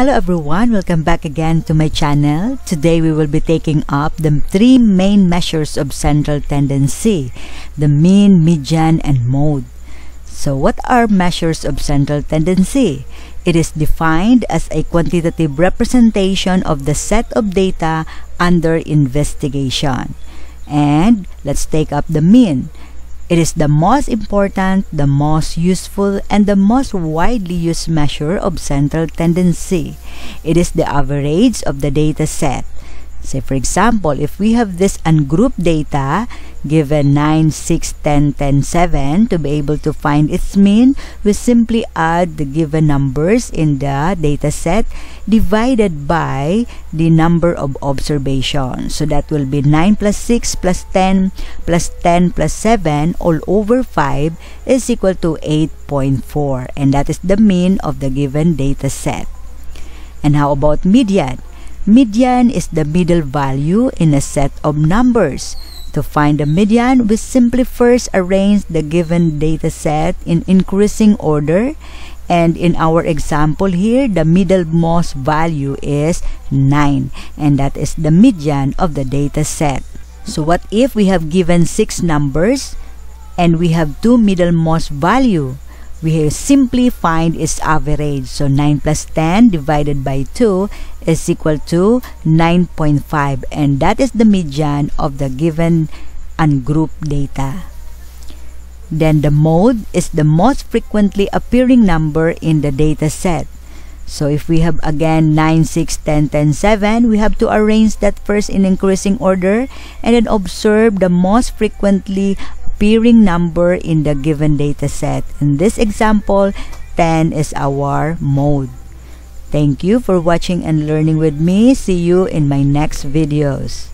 Hello everyone, welcome back again to my channel. Today we will be taking up the three main measures of central tendency, the mean, median, and mode. So what are measures of central tendency? It is defined as a quantitative representation of the set of data under investigation. And let's take up the mean. It is the most important, the most useful, and the most widely used measure of central tendency. It is the average of the data set. Say for example, if we have this ungrouped data given 9, 6, 10, 10, 7 to be able to find its mean, we simply add the given numbers in the data set divided by the number of observations. So that will be 9 plus 6 plus 10 plus 10 plus 7 all over 5 is equal to 8.4 and that is the mean of the given data set. And how about median? Median is the middle value in a set of numbers. To find the median, we simply first arrange the given data set in increasing order and in our example here, the middlemost value is 9 and that is the median of the data set. So what if we have given 6 numbers and we have two middlemost value? We have simply find its average. So 9 plus 10 divided by 2 is equal to 9.5 and that is the median of the given ungrouped data. Then the mode is the most frequently appearing number in the data set. So if we have again 9, 6, 10, 10, 7, we have to arrange that first in increasing order and then observe the most frequently appearing number in the given data set. In this example, 10 is our mode. Thank you for watching and learning with me. See you in my next videos.